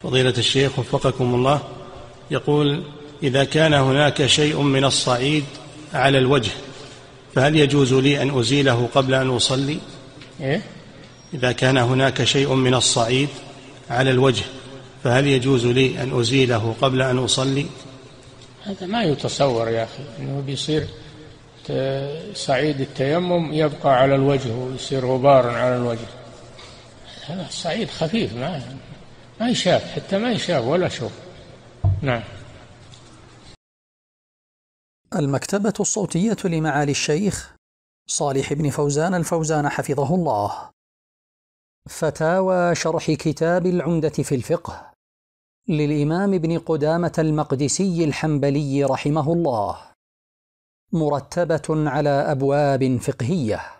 فضيلة الشيخ وفقكم الله يقول إذا كان هناك شيء من الصعيد على الوجه فهل يجوز لي أن أزيله قبل أن أصلي؟ إيه؟ إذا كان هناك شيء من الصعيد على الوجه فهل يجوز لي أن أزيله قبل أن أصلي؟ هذا ما يتصور يا أخي أنه بيصير صعيد التيمم يبقى على الوجه ويصير غبارا على الوجه. هذا الصعيد خفيف ما ما يشاف حتى ما يشاف ولا شوف. نعم. المكتبة الصوتية لمعالي الشيخ صالح بن فوزان الفوزان حفظه الله. فتاوى شرح كتاب العمدة في الفقه للإمام ابن قدامة المقدسي الحنبلي رحمه الله مرتبة على أبواب فقهية.